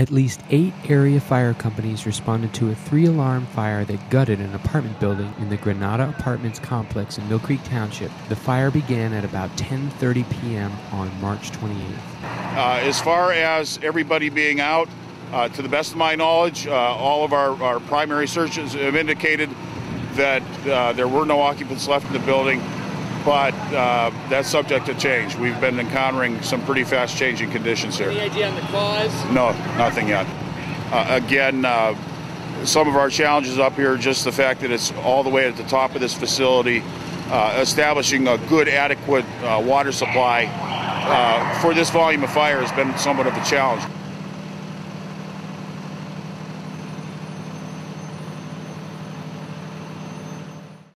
At least eight area fire companies responded to a three alarm fire that gutted an apartment building in the Granada Apartments complex in Millcreek Township. The fire began at about 10:30 p.m. on March 28th. Uh, as far as everybody being out, uh, to the best of my knowledge, uh, all of our, our primary searches have indicated that uh, there were no occupants left in the building, but uh, that's subject to change. We've been encountering some pretty fast changing conditions here. Any idea on the cause? No, nothing yet. Uh, again, uh, some of our challenges up here, just the fact that it's all the way at the top of this facility, uh, establishing a good, adequate uh, water supply uh, for this volume of fire has been somewhat of a challenge.